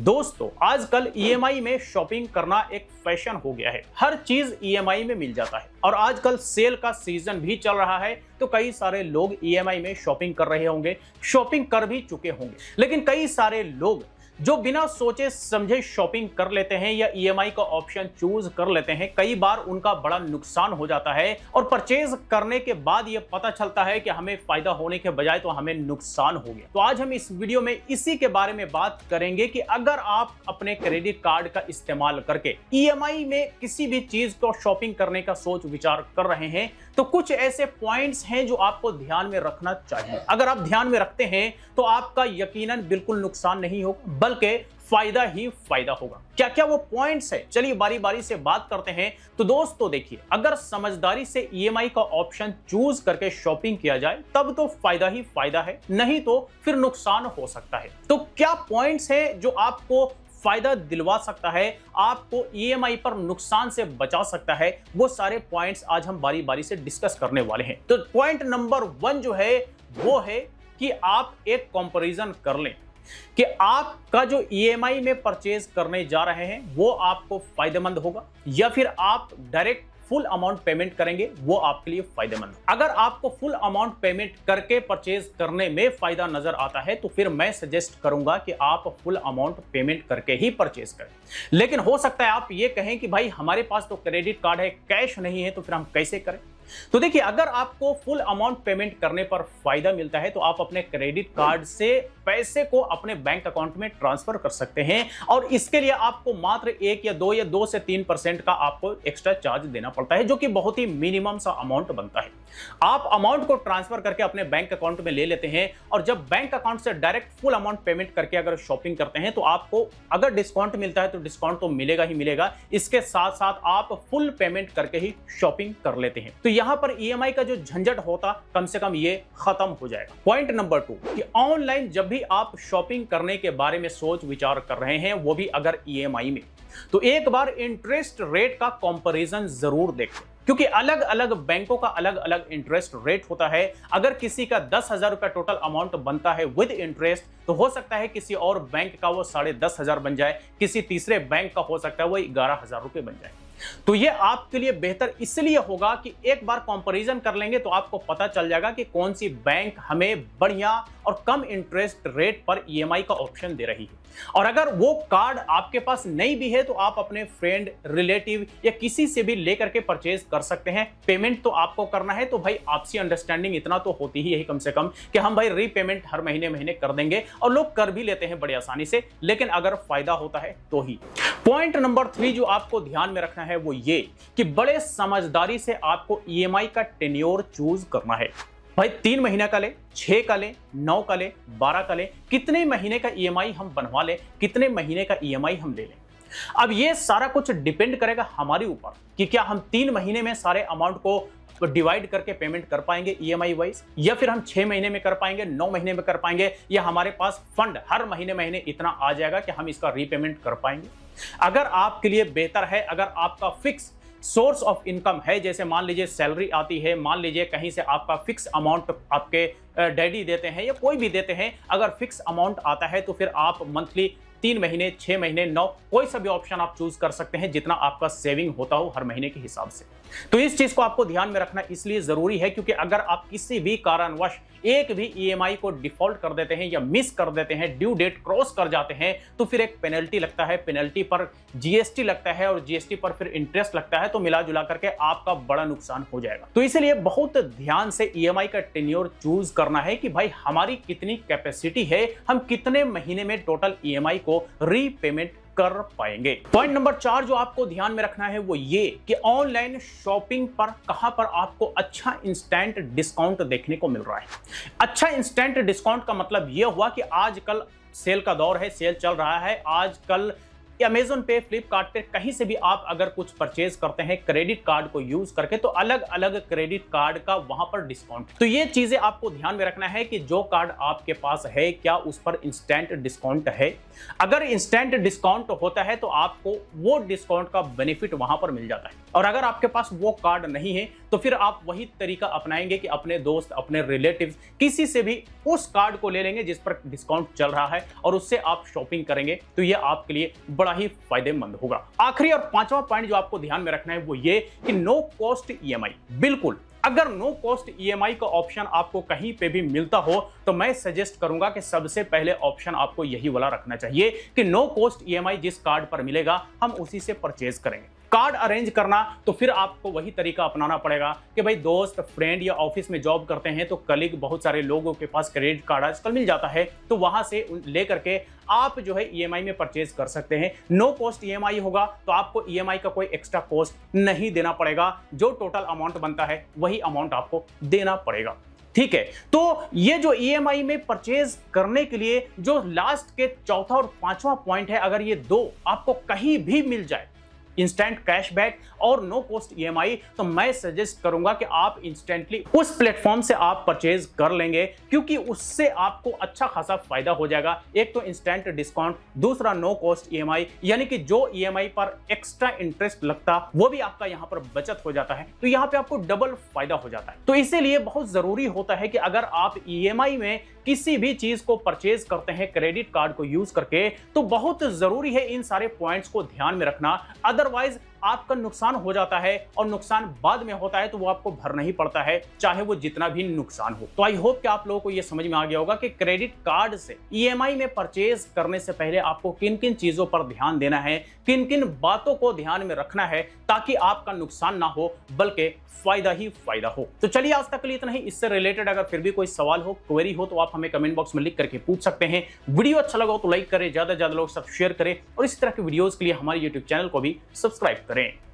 दोस्तों, आजकल ईएमआई में शॉपिंग करना एक फ़ैशन हो गया है। हर चीज़ ईएमआई में मिल जाता है। और आजकल सेल का सीज़न भी चल रहा है तो कई सारे लोग ईएमआई में शॉपिंग कर रहे होंगे शॉपिंग कर भी चुके होंगे। लेकिन कई सारे लोग जो बिना सोचे समझे शॉपिंग कर लेते हैं या ईएमआई का ऑप्शन चूज़ कर लेते हैं, कई बार उनका बड़ा नुकसान हो जाता है और परचेज करने के बाद यह पता चलता है कि हमें फ़ायदा होने के बजाय तो हमें नुकसान हो गया। तो आज हम इस वीडियो में इसी के बारे में बात करेंगे कि अगर आप अपने क्रेडिट कार्ड का इस्तेमाल करके ईएमआई में किसी भी चीज़ को शॉपिंग करने का सोच विचार कर रहे हैं तो कुछ ऐसे पॉइंट्स हैं जो आपको ध्यान में रखना चाहिए। अगर आप ध्यान में रखते हैं तो आपका यकीनन बिल्कुल नुकसान नहीं होगा। बल्कि फ़ायदा ही फ़ायदा होगा। क्या क्या वो पॉइंट्स है? चलिए बारी बारी से बात करते हैं। तो दोस्तों देखिए, अगर समझदारी से ईएमआई का ऑप्शन चूज़ करके शॉपिंग किया जाए, तब तो फ़ायदा ही फ़ायदा है। नहीं तो फिर नुकसान हो सकता है। तो क्या पॉइंट्स है जो आपको फ़ायदा दिलवा सकता है, आपको ईएमआई पर नुकसान से बचा सकता है, वो सारे पॉइंट्स आज हम बारी बारी से डिस्कस करने वाले हैं। तो पॉइंट नंबर वन जो है, वो है कि आप एक कंपैरिजन कर लें। कि आपका जो ईएमआई में परचेज करने जा रहे हैं, वो आपको फ़ायदेमंद होगा, या फिर आप डायरेक्ट फुल अमाउंट पेमेंट करेंगे, वो आपके लिए फ़ायदेमंद। अगर आपको फुल अमाउंट पेमेंट करके परचेज करने में फ़ायदा नज़र आता है तो फिर मैं सजेस्ट करूँगा कि आप फुल अमाउंट पेमेंट करके ही परचेज करें। लेकिन हो सकता है आप ये कहें कि भाई, हमारे पास तो क्रेडिट कार्ड है कैश नहीं है तो फिर हम कैसे करें? तो देखिए, अगर आपको फुल अमाउंट पेमेंट करने पर फ़ायदा मिलता है तो आप अपने क्रेडिट कार्ड से पैसे को अपने बैंक अकाउंट में ट्रांसफ़र कर सकते हैं और इसके लिए आपको मात्र एक या दो या दो से तीन परसेंट का आपको एक्स्ट्रा चार्ज देना पड़ता है, जो कि बहुत ही मिनिमम सा अमाउंट बनता है। आप अमाउंट को ट्रांसफ़र करके अपने बैंक अकाउंट में ले लेते हैं और जब बैंक अकाउंट से डायरेक्ट फुल अमाउंट पेमेंट करके अगर शॉपिंग करते हैं तो आपको अगर डिस्काउंट मिलता है तो डिस्काउंट तो मिलेगा ही मिलेगा। इसके साथ साथ आप फुल पेमेंट करके ही शॉपिंग कर लेते हैं। तो यहाँ पर ईएमआई का जो झंझट होता, कम से कम ये खत्म हो जाएगा। पॉइंट नंबर टू कि ऑनलाइन जब भी आप शॉपिंग करने के बारे में सोच विचार कर रहे हैं, वो भी अगर ईएमआई में। तो एक बार इंटरेस्ट रेट का कंपैरिजन ज़रूर देखें, क्योंकि अलग अलग बैंकों का अलग अलग इंटरेस्ट रेट होता है। अगर किसी का दस हज़ार रुपया टोटल अमाउंट बनता है विद इंटरेस्ट तो हो सकता है किसी और बैंक का वो साढ़े दस हज़ार बन जाए, किसी तीसरे बैंक का हो सकता है वो ग्यारह हज़ार रुपए बन जाए। तो ये आपके लिए बेहतर इसलिए होगा कि एक बार कंपैरिजन कर लेंगे तो आपको पता चल जाएगा कि कौन सी बैंक हमें बढ़िया और कम इंटरेस्ट रेट पर ईएमआई का ऑप्शन दे रही है। और अगर वो कार्ड आपके पास नहीं भी है तो आप अपने फ्रेंड रिलेटिव या किसी से भी लेकर के परचेज कर सकते हैं। पेमेंट तो आपको करना है तो भाई आपसी अंडरस्टैंडिंग इतना तो होती ही है कम से कम कि हम भाई रीपेमेंट हर महीने महीने कर देंगे और लोग कर भी लेते हैं बड़ी आसानी से, लेकिन अगर फ़ायदा होता है तो ही। पॉइंट नंबर थ्री जो आपको ध्यान में रखना है वो ये कि बड़े समझदारी से आपको ईएमआई का टेन्योर चूज़ करना है। भाई, तीन महीने का ले, छह का ले, नौ का ले, बारह का ले, कितने महीने का ईएमआई हम बनवा ले, कितने महीने का ईएमआई हम ले लें? अब ये सारा कुछ डिपेंड करेगा हमारे ऊपर कि क्या हम तीन महीने में सारे अमाउंट को डिवाइड करके पेमेंट कर पाएँगे ईएमआई वाइज या फिर हम छह महीने में कर पाएँगे, नौ महीने में कर पाएँगे, या हमारे पास फंड हर महीने महीने इतना आ जाएगा कि हम इसका रीपेमेंट कर पाएँगे। अगर आपके लिए बेहतर है, अगर आपका फिक्स सोर्स ऑफ़ इनकम है, जैसे मान लीजिए सैलरी आती है, मान लीजिए कहीं से आपका फिक्स अमाउंट आपके डैडी देते हैं या कोई भी देते हैं, अगर फिक्स अमाउंट आता है तो फिर आप मंथली तीन महीने, छह महीने, नौ, कोई सा भी ऑप्शन आप चूज़ कर सकते हैं जितना आपका सेविंग होता हो हर महीने के हिसाब से। तो इस चीज़ को आपको ध्यान में रखना इसलिए ज़रूरी है क्योंकि अगर आप किसी भी कारणवश एक भी ईएमआई को डिफ़ॉल्ट कर देते हैं या मिस कर देते हैं ड्यू डेट क्रॉस कर जाते हैं तो फिर एक पेनल्टी लगता है। पेनल्टी पर जीएसटी लगता है और जीएसटी पर फिर इंटरेस्ट लगता है तो मिला जुला करके आपका बड़ा नुकसान हो जाएगा। तो इसलिए बहुत ध्यान से ईएमआई का टेन्योर चूज़ करना है कि भाई हमारी कितनी कैपेसिटी है, हम कितने महीने में टोटल ईएमआई को रीपेमेंट कर पाएँगे। पॉइंट नंबर चार जो आपको ध्यान में रखना है वो ये कि ऑनलाइन शॉपिंग पर कहाँ पर आपको अच्छा इंस्टेंट डिस्काउंट देखने को मिल रहा है। अच्छा इंस्टेंट डिस्काउंट का मतलब यह हुआ कि आजकल सेल का दौर है सेल चल रहा है। आजकल अमेजोन पे फ्लिपकार्ट पे कहीं से भी आप अगर कुछ परचेज करते हैं क्रेडिट कार्ड को यूज़ करके तो अलग अलग क्रेडिट कार्ड का वहाँ पर डिस्काउंट तो ये चीज़ें आपको ध्यान में रखना है कि जो कार्ड आपके पास है, क्या उस पर इंस्टेंट डिस्काउंट है। अगर इंस्टेंट डिस्काउंट होता है तो आपको वो डिस्काउंट का बेनिफिट वहाँ पर मिल जाता है। और अगर आपके पास वो कार्ड नहीं है तो फिर आप वही तरीका अपनाएँगे कि अपने दोस्त, अपने रिलेटिव किसी से भी उस कार्ड को ले लेंगे जिस पर डिस्काउंट चल रहा है, और उससे आप शॉपिंग करेंगे। तो ये आपके लिए बड़ा ही फ़ायदेमंद होगा। आखिरी और पांचवा पॉइंट जो आपको ध्यान में रखना है वो ये कि नो कॉस्ट ईएमआई बिल्कुल, अगर नो कॉस्ट ईएमआई का ऑप्शन आपको कहीं पे भी मिलता हो तो मैं सजेस्ट करूँगा कि सबसे पहले ऑप्शन आपको यही वाला रखना चाहिए कि नो कॉस्ट ईएमआई जिस कार्ड पर मिलेगा, हम उसी से परचेज करेंगे। कार्ड अरेंज करना तो फिर आपको वही तरीका अपनाना पड़ेगा कि भाई दोस्त फ्रेंड या ऑफ़िस में जॉब करते हैं तो कलीग बहुत सारे लोगों के पास क्रेडिट कार्ड आजकल मिल जाता है तो वहाँ से लेकर के आप जो है ईएमआई में परचेज कर सकते हैं। नो कॉस्ट ईएमआई होगा तो आपको ईएमआई का कोई एक्स्ट्रा कॉस्ट नहीं देना पड़ेगा। जो टोटल अमाउंट बनता है, वही अमाउंट आपको देना पड़ेगा। ठीक है? तो ये जो ईएमआई में परचेज करने के लिए जो लास्ट के चौथा और पांचवा पॉइंट है, अगर ये दो आपको कहीं भी मिल जाए इंस्टेंट कैशबैक और नो कॉस्ट ईएमआई तो मैं सजेस्ट करूँगा कि आप इंस्टेंटली उस प्लेटफॉर्म से आप परचेज कर लेंगे, क्योंकि उससे आपको अच्छा खासा फ़ायदा हो जाएगा। एक तो इंस्टेंट डिस्काउंट दूसरा नो कॉस्ट ईएमआई यानी कि जो ईएमआई पर एक्स्ट्रा इंटरेस्ट लगता, वो भी आपका यहाँ पर बचत हो जाता है। तो यहाँ पे आपको डबल फ़ायदा हो जाता है। तो इसीलिए बहुत ज़रूरी होता है कि अगर आप ईएमआई में किसी भी चीज़ को परचेज करते हैं, क्रेडिट कार्ड को यूज़ करके तो बहुत ज़रूरी है इन सारे पॉइंट्स को ध्यान में रखना। अदरवाइज़ आपका नुकसान हो जाता है और नुकसान बाद में होता है तो वो आपको भरना ही पड़ता है, चाहे वो जितना भी नुकसान हो। तो आई होप कि आप लोगों को ये समझ में आ गया होगा कि क्रेडिट कार्ड से ईएमआई में परचेज करने से पहले आपको किन किन चीज़ों पर ध्यान देना है किन किन बातों को ध्यान में रखना है ताकि आपका नुकसान ना हो, बल्कि फ़ायदा ही फ़ायदा हो। तो चलिए आज तक के लिए इतना ही। इससे रिलेटेड अगर फिर भी कोई सवाल हो क्वेरी हो तो आप हमें कमेंट बॉक्स में लिख करके पूछ सकते हैं। वीडियो अच्छा लगा हो तो लाइक करें, ज़्यादा ज़्यादा लोग सब शेयर करें और इस तरह के वीडियोस के लिए हमारे यूट्यूब चैनल को भी सब्सक्राइब करें